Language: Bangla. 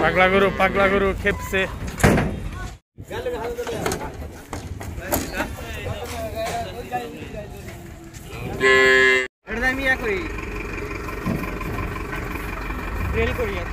পাগলা গরু পাগলা গরু খেপছে। এটা করি রেল করি